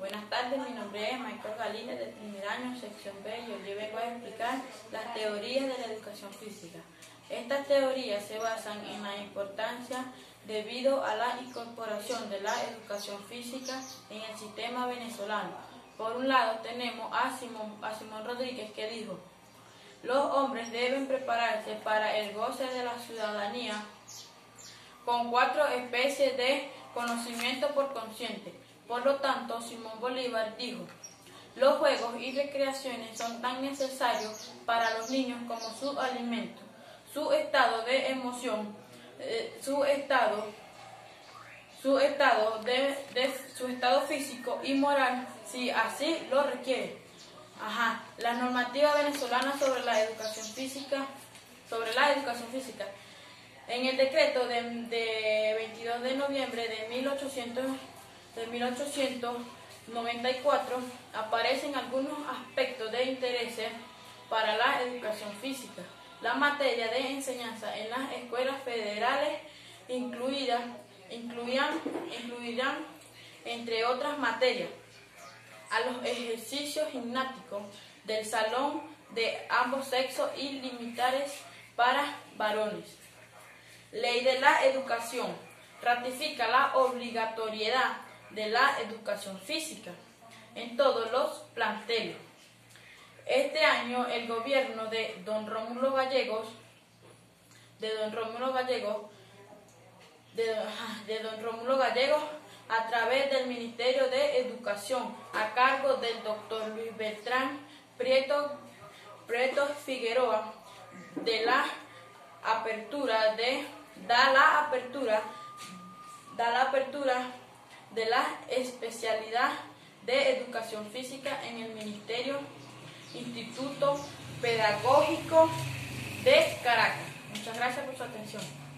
Buenas tardes, mi nombre es Michael Galínez, de primer año, sección B, y hoy vengo a explicar las teorías de la educación física. Estas teorías se basan en la importancia debido a la incorporación de la educación física en el sistema venezolano. Por un lado tenemos a Simón, a Simón Rodríguez que dijo, los hombres deben prepararse para el goce de la ciudadanía con cuatro especies de conocimiento por consciente. Por lo tanto, Simón Bolívar dijo, los juegos y recreaciones son tan necesarios para los niños como su alimento, su estado de emoción, eh, su estado, su estado de, su estado físico y moral, si así lo requiere. Ajá, la normativa venezolana sobre la educación física, sobre la educación física. En el decreto de, de 22 de noviembre de 1800 de 1894 aparecen algunos aspectos de interés para la educación física. La materia de enseñanza en las escuelas federales incluidas, incluirán, incluirán, entre otras materias, a los ejercicios gimnásticos del salón de ambos sexos y limitares para varones. Ley de la educación ratifica la obligatoriedad de la educación física en todos los planteles. Este año el gobierno de don Rómulo Gallegos, de don Rómulo Gallegos, de, don Rómulo Gallegos, a través del Ministerio de Educación, a cargo del doctor Luis Beltrán Prieto, Prieto Figueroa, de la apertura de, da la apertura, da la apertura de la especialidad de educación física en el Ministerio Instituto Pedagógico de Caracas. Muchas gracias por su atención.